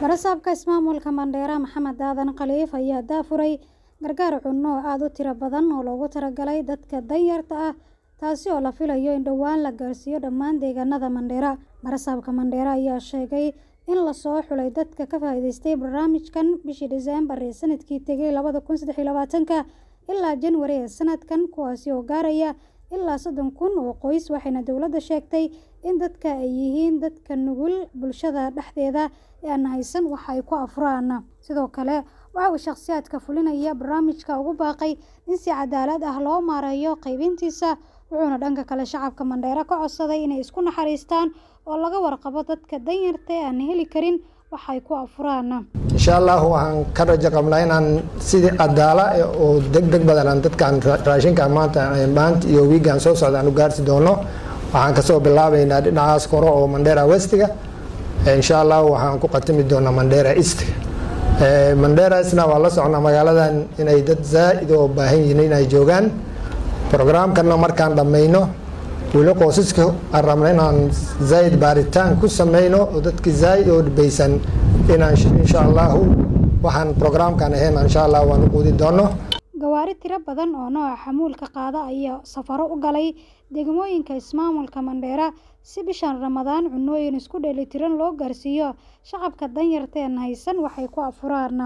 Barasaabka ismaamulka Mandera Maxamed Aadan Khaliif ayaa daafuray gargaar cunno oo aad u tiro badan oo loogu talagalay dadka danyarta ah taasi oo la filayo in dhowaan la gaarsiiyo dhammaan deegaanada Mandera. Barasaabka Mandera ayaa sheegay in la soo xulay dadka ka faa'iidaystay barnaamijkan bishii Diseembar ee sannadkii tegay labada kun saddex iyo labaatanka ilaa Janwari ee sanadkan, kuwaasi oo gaaraya ilaa soddon kun oo qoys, waxayna dowladda sheegtay in dadka ay yihiin dadka nugul bulshada dhexdeeda ee aan haysan wax ay ku afuraan. Sidoo kale, waxa uu shakhsiyaadka fulinaya barnaamijka ugu baaqay in si cadaalad ah loo maareeyo qaybintiisa, wuxuuna dhanka kale shacabka Mandera ka codsaday inay isku naxariistaan oo laga warqabo dadka danyarta ee aan heli karin wax ay ku afuraan. insha allah waxaan ka rajo qabnaa inaan sidii cadaala oo degdeg badan aan dadkan raashinka maanta maanta iyo wiigan soo socda aan u gaarsi doono. Waxaan ka soo bilaabeynaa dhinacaas kore oo Mandera Westiga insha allah waxaan ku qatimi doonaa Mandera East. Mandera isna waa la socnaa magaaladan inay dad zaa'id oo baahan yihiin inay joogaan. Programkana markaan dhammayno weli qoysaska aan rabna inaan zaa'id baaritaan ku sameyno oo dadki zaa'id oo dhibaysan inaan insha allahu waxaan programkan ahayn insha allah waan u quudi doono Gawaari tiro badan oo nooca xamuulka qaada ayaa safaro u galay degmooyinka ismaamulka Mandera si bishan Ramadaan cunnooyin isku dheelitiran loo gaarsiiyo shacabka danyarta ee aan haysan wax ay ku afuraan.